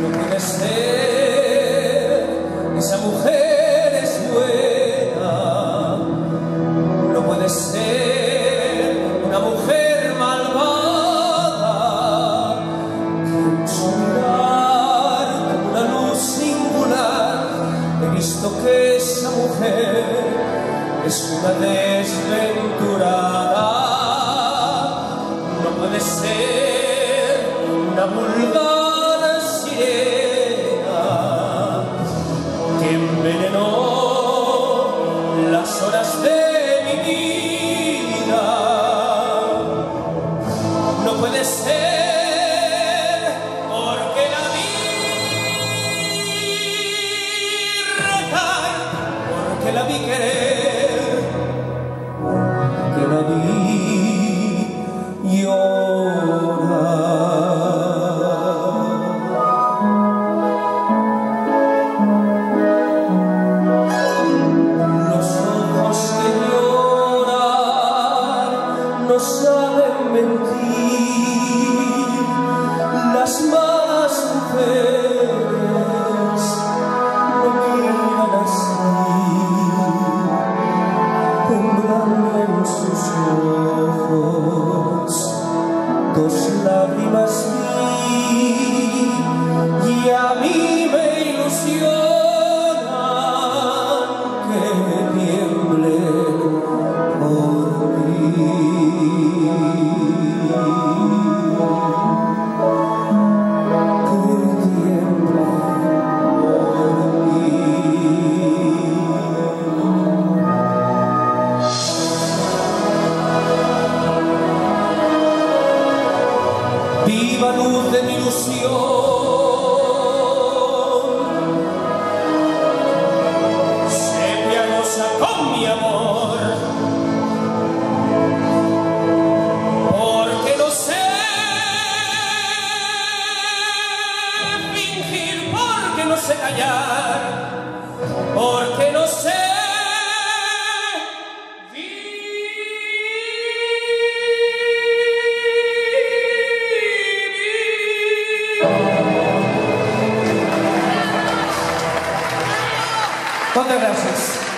no puede ser, esa mujer es buena, no puede ser una mujer malvada, Su mirar una luz singular, he visto que esa mujer es una desventurada, no puede ser una vulgar. que la vi querer, que la vi llorar. Los ojos que lloran no saben mentir. viva luz de mi ilusión. Muchas gracias.